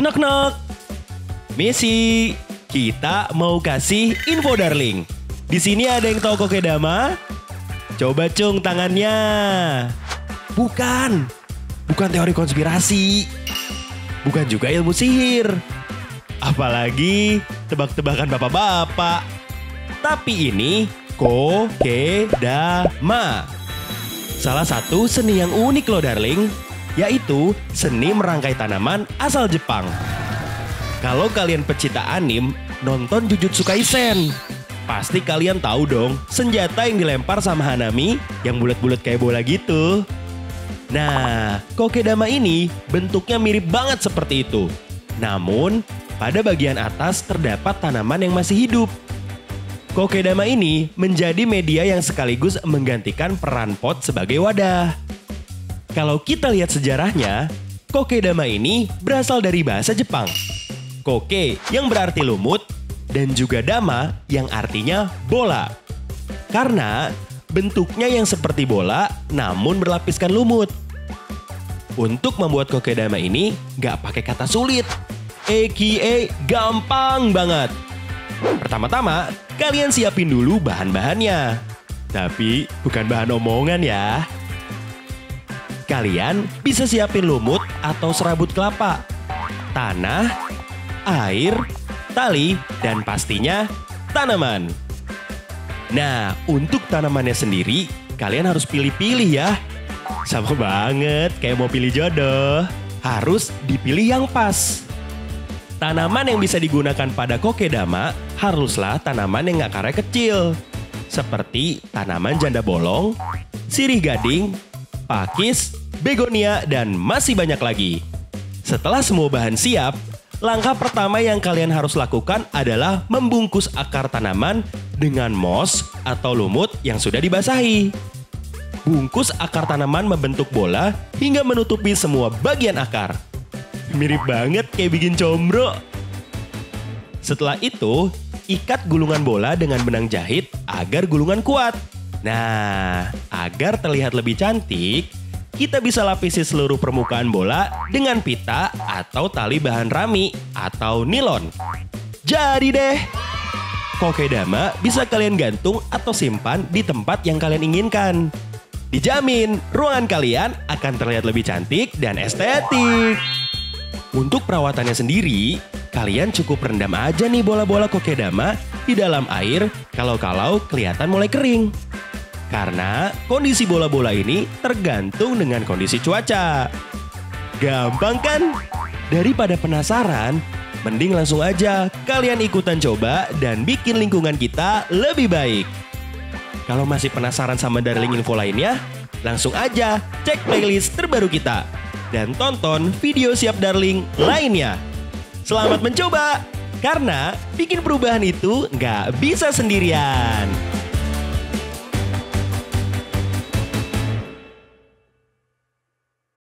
Knock knock. Messi, kita mau kasih info darling. Di sini ada yang tahu kokedama? Coba cung tangannya. Bukan. Bukan teori konspirasi. Bukan juga ilmu sihir. Apalagi tebak-tebakan bapak-bapak. Tapi ini kokedama. Salah satu seni yang unik loh darling, yaitu seni merangkai tanaman asal Jepang. Kalau kalian pecinta anim, nonton Jujutsu Kaisen. Pasti kalian tahu dong, senjata yang dilempar sama Hanami yang bulat-bulat kayak bola gitu. Nah, kokedama ini bentuknya mirip banget seperti itu. Namun, pada bagian atas terdapat tanaman yang masih hidup. Kokedama ini menjadi media yang sekaligus menggantikan peran pot sebagai wadah. Kalau kita lihat sejarahnya, kokedama ini berasal dari bahasa Jepang koke yang berarti lumut, dan juga dama yang artinya bola. Karena bentuknya yang seperti bola namun berlapiskan lumut. Untuk membuat koke dama ini gak pakai kata sulit. AKA gampang banget. Pertama-tama, kalian siapin dulu bahan-bahannya. Tapi bukan bahan omongan ya. Kalian bisa siapin lumut atau serabut kelapa, tanah, air, tali, dan pastinya tanaman. Nah, untuk tanamannya sendiri, kalian harus pilih-pilih ya. Sama banget, kayak mau pilih jodoh. Harus dipilih yang pas. Tanaman yang bisa digunakan pada kokedama haruslah tanaman yang akarnya kecil. Seperti tanaman janda bolong, sirih gading, pakis, begonia, dan masih banyak lagi. Setelah semua bahan siap, Langkah pertama yang kalian harus lakukan adalah membungkus akar tanaman dengan moss atau lumut yang sudah dibasahi. Bungkus akar tanaman membentuk bola hingga menutupi semua bagian akar. Mirip banget kayak bikin combro. Setelah itu, ikat gulungan bola dengan benang jahit agar gulungan kuat. Nah, agar terlihat lebih cantik, kita bisa lapisi seluruh permukaan bola dengan pita atau tali bahan rami atau nilon. Jadi deh, kokedama bisa kalian gantung atau simpan di tempat yang kalian inginkan. Dijamin, ruangan kalian akan terlihat lebih cantik dan estetik. Untuk perawatannya sendiri, kalian cukup rendam aja nih bola-bola kokedama di dalam air kalau-kalau kelihatan mulai kering. Karena kondisi bola-bola ini tergantung dengan kondisi cuaca. Gampang kan? Daripada penasaran, mending langsung aja kalian ikutan coba dan bikin lingkungan kita lebih baik. Kalau masih penasaran sama Darling info lainnya, langsung aja cek playlist terbaru kita. Dan tonton video siap Darling lainnya. Selamat mencoba! Karena bikin perubahan itu nggak bisa sendirian.